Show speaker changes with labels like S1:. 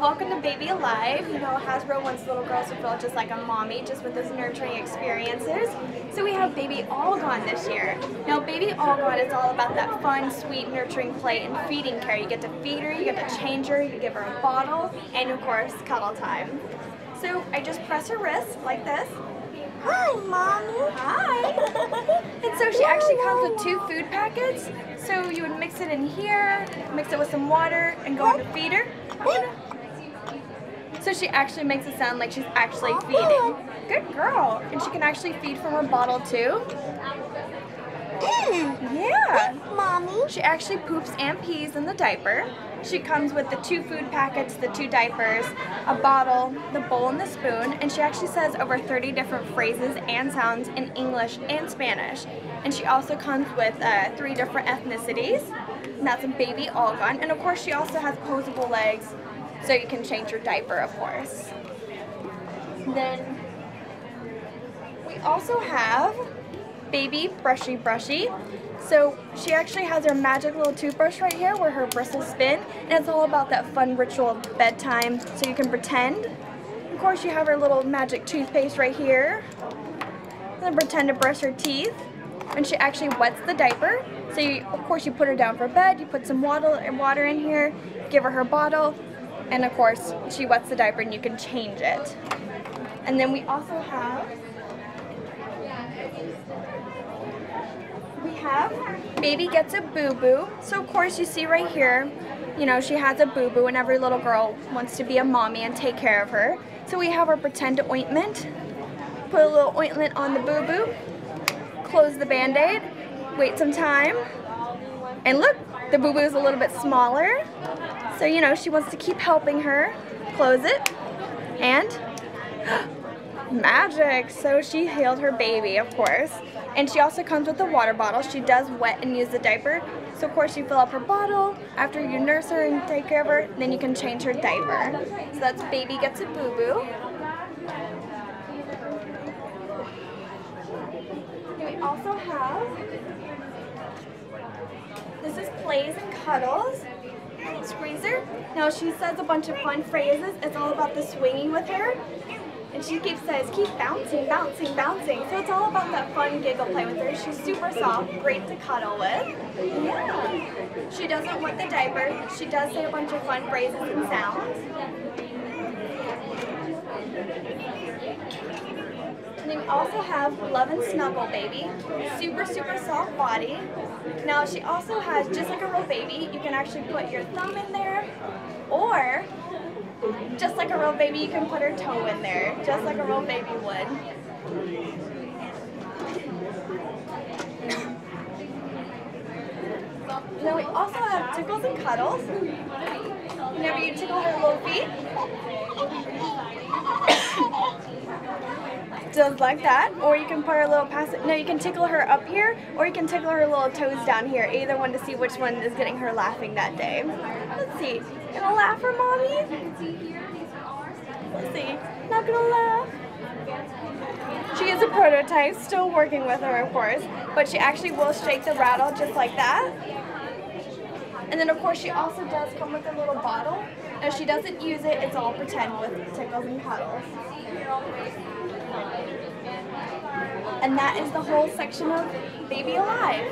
S1: Welcome to Baby Alive. You know, Hasbro wants little girls to feel just like a mommy, just with those nurturing experiences. So we have Baby All Gone this year. Now, Baby All Gone is all about that fun, sweet, nurturing play and feeding care. You get to feed her, you get to change her, you give her a bottle, and of course, cuddle time. So I just press her wrist like this.
S2: Hi, Mommy.
S1: Hi. and so she actually comes with two food packets. So you would mix it in here, mix it with some water, and go into feeder. So she actually makes it sound like she's actually feeding. Good girl. And she can actually feed from her bottle too.
S2: Mm.
S1: Yeah.
S2: Mommy.
S1: She actually poops and pees in the diaper. She comes with the two food packets, the two diapers, a bottle, the bowl, and the spoon. And she actually says over 30 different phrases and sounds in English and Spanish. And she also comes with uh, three different ethnicities. And that's a baby all gone. And of course, she also has posable legs, so you can change your diaper, of course. Then we also have baby brushy brushy. So she actually has her magic little toothbrush right here where her bristles spin and it's all about that fun ritual of bedtime so you can pretend. Of course you have her little magic toothpaste right here. And then pretend to brush her teeth. And she actually wets the diaper. So you, of course you put her down for bed, you put some water, water in here, give her her bottle, and of course she wets the diaper and you can change it. And then we also have we have baby gets a boo-boo. So of course you see right here, you know, she has a boo-boo and every little girl wants to be a mommy and take care of her. So we have our pretend ointment. Put a little ointment on the boo-boo. Close the band-aid. Wait some time. And look, the boo-boo is a little bit smaller. So, you know, she wants to keep helping her. Close it. And magic. So she healed her baby, of course. And she also comes with a water bottle. She does wet and use the diaper. So of course you fill up her bottle after you nurse her and take care of her, then you can change her diaper. So that's baby gets a boo-boo. We also have, plays and cuddles. Squeezer. Now she says a bunch of fun phrases. It's all about the swinging with her. And she keeps says, keep bouncing, bouncing, bouncing. So it's all about that fun giggle play with her. She's super soft, great to cuddle with. Yeah. She doesn't want the diaper. She does say a bunch of fun phrases and sounds. And then we also have Love and Snuggle Baby. Super, super soft body. Now she also has, just like a real baby, you can actually put your thumb in there, or just like a real baby, you can put her toe in there, just like a real baby would. Then we also have tickles and cuddles. Whenever you tickle her little feet, just like that. Or you can put her little pass. No, you can tickle her up here, or you can tickle her little toes down here. Either one to see which one is getting her laughing that day. Let's see. Gonna laugh for mommy? Let's see. Not gonna laugh. She is a prototype, still working with her, of course, but she actually will shake the rattle just like that. And then, of course, she also does come with a little bottle. If she doesn't use it, it's all pretend with tickles and cuddles and that is the whole section of Baby Alive.